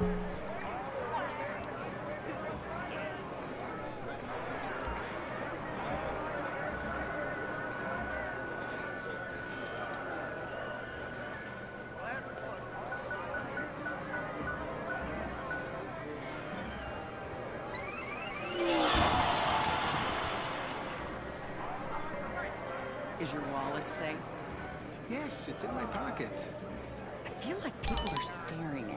Is your wallet safe? Yes, it's in my pocket. I feel like people are staring.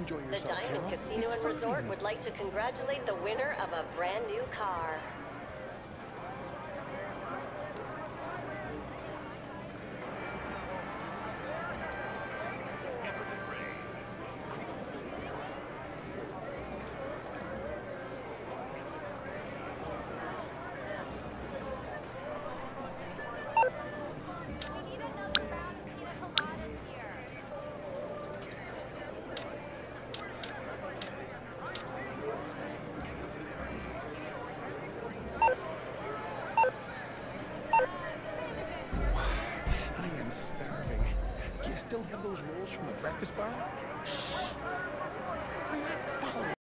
Enjoy The. Diamond Carol. Casino It's and Resort would like to congratulate the winner of a brand new car. still have those rolls from the breakfast bar? Shh.